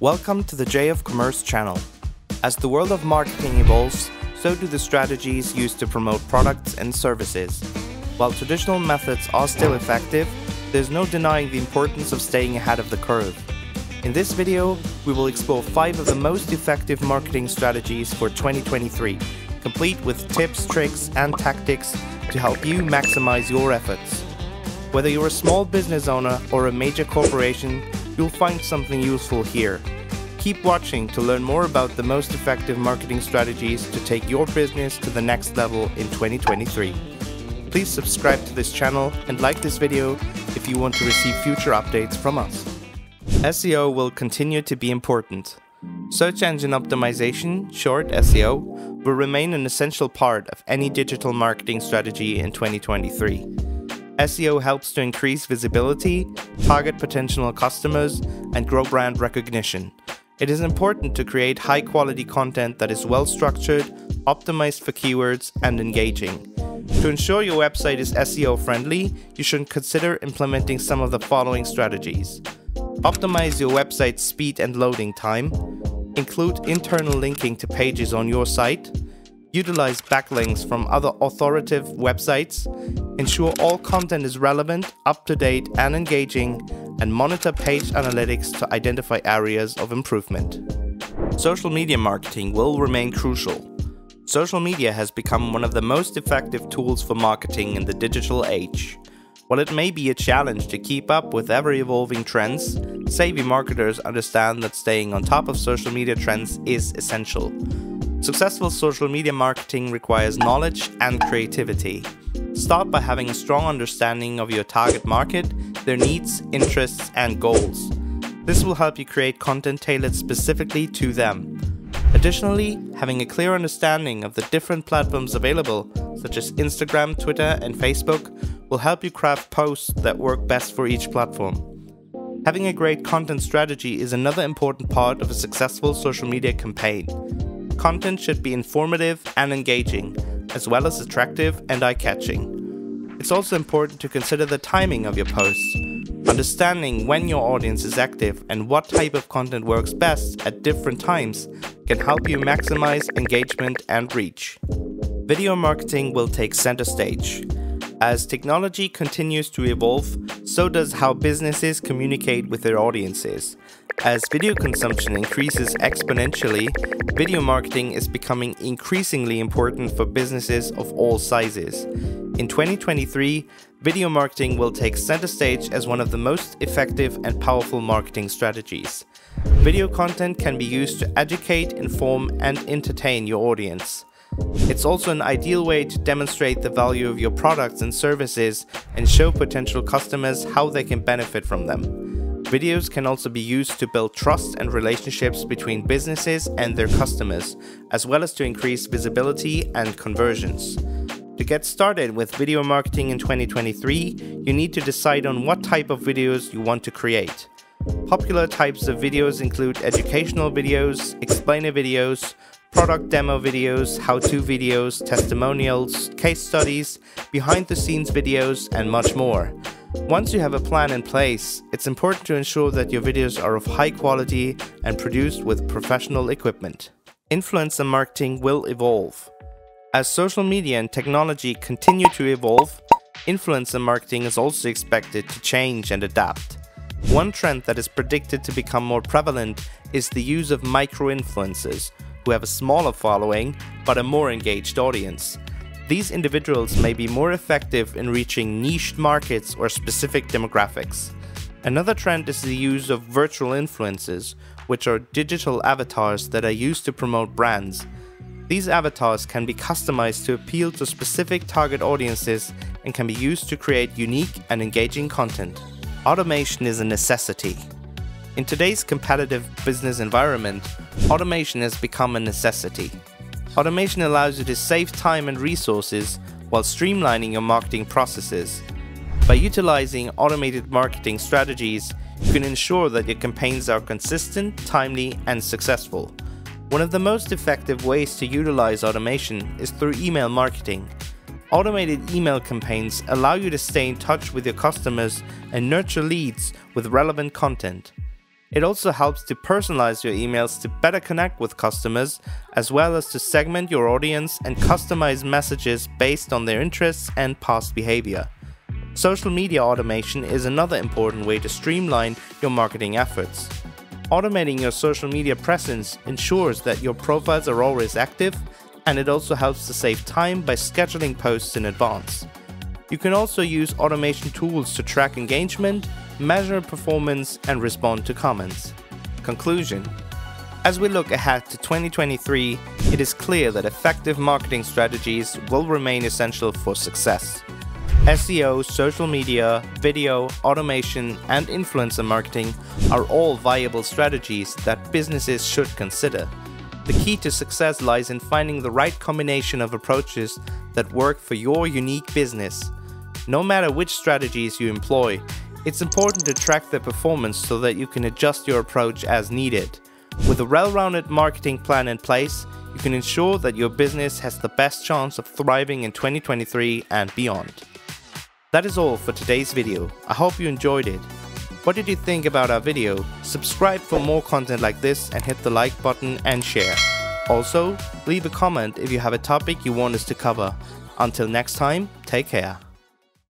Welcome to the JFcommerce channel. As the world of marketing evolves, so do the strategies used to promote products and services. While traditional methods are still effective, there's no denying the importance of staying ahead of the curve. In this video, we will explore 5 of the most effective marketing strategies for 2023, complete with tips, tricks, and tactics to help you maximize your efforts. Whether you're a small business owner or a major corporation, you'll find something useful here. Keep watching to learn more about the most effective marketing strategies to take your business to the next level in 2023. Please subscribe to this channel and like this video if you want to receive future updates from us. SEO will continue to be important. Search engine optimization, short SEO, will remain an essential part of any digital marketing strategy in 2023. SEO helps to increase visibility, target potential customers, and grow brand recognition. It is important to create high quality content that is well structured, optimized for keywords, and engaging. To ensure your website is SEO friendly, you should consider implementing some of the following strategies. Optimize your website's speed and loading time. Include internal linking to pages on your site. Utilize backlinks from other authoritative websites. Ensure all content is relevant, up to date, and engaging, and monitor page analytics to identify areas of improvement. Social media marketing will remain crucial. Social media has become one of the most effective tools for marketing in the digital age. While it may be a challenge to keep up with ever evolving trends, savvy marketers understand that staying on top of social media trends is essential. Successful social media marketing requires knowledge and creativity. Start by having a strong understanding of your target market, their needs, interests, and goals. This will help you create content tailored specifically to them. Additionally, having a clear understanding of the different platforms available, such as Instagram, Twitter, and Facebook, will help you craft posts that work best for each platform. Having a great content strategy is another important part of a successful social media campaign. Content should be informative and engaging, as well as attractive and eye catching. It's also important to consider the timing of your posts. Understanding when your audience is active and what type of content works best at different times can help you maximize engagement and reach. Video marketing will take center stage. As technology continues to evolve, so does how businesses communicate with their audiences. As video consumption increases exponentially, video marketing is becoming increasingly important for businesses of all sizes. In 2023, video marketing will take center stage as one of the most effective and powerful marketing strategies. Video content can be used to educate, inform, and entertain your audience. It's also an ideal way to demonstrate the value of your products and services and show potential customers how they can benefit from them. Videos can also be used to build trust and relationships between businesses and their customers, as well as to increase visibility and conversions. To get started with video marketing in 2023, you need to decide on what type of videos you want to create. Popular types of videos include educational videos, explainer videos, product demo videos, how to videos, testimonials, case studies, behind the scenes videos, and much more. Once you have a plan in place, it's important to ensure that your videos are of high quality and produced with professional equipment. Influencer marketing will evolve. As social media and technology continue to evolve, influencer marketing is also expected to change and adapt. One trend that is predicted to become more prevalent is the use of micro-influencers, who have a smaller following but a more engaged audience. These individuals may be more effective in reaching niche markets or specific demographics. Another trend is the use of virtual influencers, which are digital avatars that are used to promote brands. These avatars can be customized to appeal to specific target audiences and can be used to create unique and engaging content. Automation is a necessity. In today's competitive business environment, automation has become a necessity. Automation allows you to save time and resources while streamlining your marketing processes. By utilizing automated marketing strategies, you can ensure that your campaigns are consistent, timely, and successful. One of the most effective ways to utilize automation is through email marketing. Automated email campaigns allow you to stay in touch with your customers and nurture leads with relevant content. It also helps to personalize your emails to better connect with customers, as well as to segment your audience and customize messages based on their interests and past behavior. Social media automation is another important way to streamline your marketing efforts. Automating your social media presence ensures that your profiles are always active, and it also helps to save time by scheduling posts in advance. You can also use automation tools to track engagement, measure performance, and respond to comments. Conclusion As we look ahead to 2023, it is clear that effective marketing strategies will remain essential for success. SEO, social media, video, automation, and influencer marketing are all viable strategies that businesses should consider. The key to success lies in finding the right combination of approaches that work for your unique business. No matter which strategies you employ, it's important to track their performance so that you can adjust your approach as needed. With a well-rounded marketing plan in place, you can ensure that your business has the best chance of thriving in 2023 and beyond. That is all for today's video. I hope you enjoyed it. What did you think about our video? Subscribe for more content like this and hit the like button and share. Also, leave a comment if you have a topic you want us to cover. Until next time, take care.